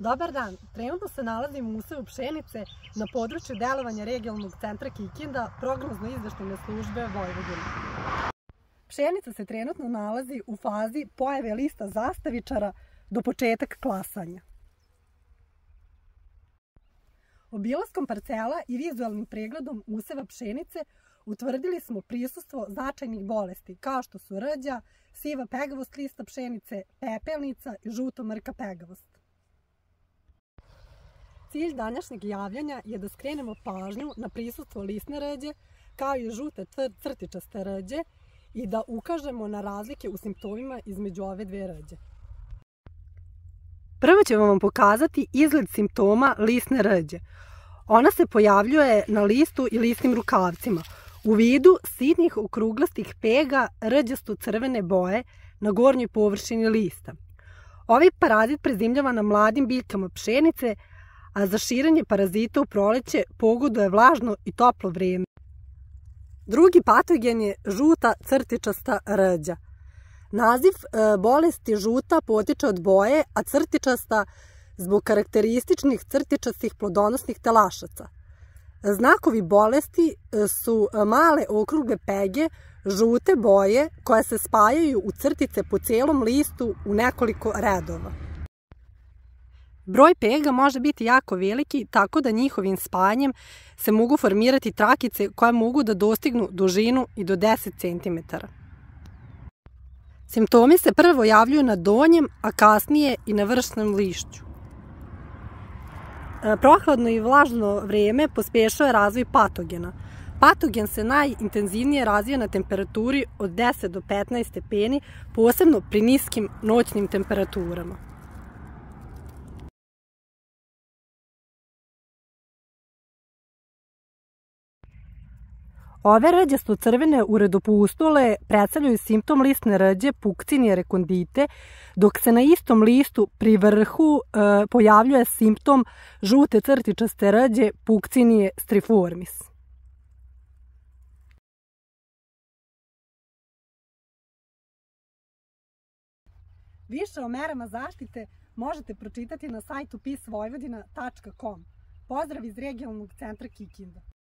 Dobar dan, trenutno se nalazimo u usevu pšenice na području delovanja regionalnog centra Kikinda, prognozno izveštene službe Vojvodine. Pšenica se trenutno nalazi u fazi pojave lista zastavičara do početak klasanja. Obilaskom parcela i vizualnim pregledom useva pšenice utvrdili smo prisustvo značajnih bolesti kao što su rđa, siva pegavost lista pšenice, pepelnica i žuto mrka pegavost. Cilj današnjeg javljanja je da skrenemo pažnju na prisustvo lisne rđe, kao i žute crtičaste rđe i da ukažemo na razlike u simptomima između ove dve rđe. Prvo ćemo vam pokazati izgled simptoma lisne rđe. Ona se pojavljuje na listu i listnim rukavcima, u vidu sitnih okruglastih pega rđasto crvene boje na gornjoj površini lista. Ovaj parazit prezimljava na mladim biljkama pšenice, a za širenje parazita u proleće pogoduje vlažno i toplo vrijeme. Drugi patogen je žuta crtičasta rđa. Naziv e, bolesti žuta potiče od boje, a crtičasta zbog karakterističnih crtičastih plodonosnih telašaca. Znakovi bolesti e, su male okrugle pege, žute boje koje se spajaju u crtice po celom listu u nekoliko redova. Broj pega može biti jako veliki, tako da njihovim spajanjem se mogu formirati trakice koje mogu da dostignu dužinu i do 10 cm. Simptomi se prvo javljaju na donjem, a kasnije i na vršnom lišću. E, prohladno i vlažno vreme pospešuje razvoj patogena. Patogen se najintenzivnije razvija na temperaturi od 10 do 15 stepeni, posebno pri niskim noćnim temperaturama. Ove rđasto crvene uredopustule predstavljaju simptom listne rđe pukcinije rekondite, dok se na istom listu pri vrhu e, pojavljuje simptom žute crtičaste rđe pukcinije striformis. Više o merama zaštite možete pročitati na sajtu pisvojvodina.com. Pozdrav iz regionalnog centra Kikinda.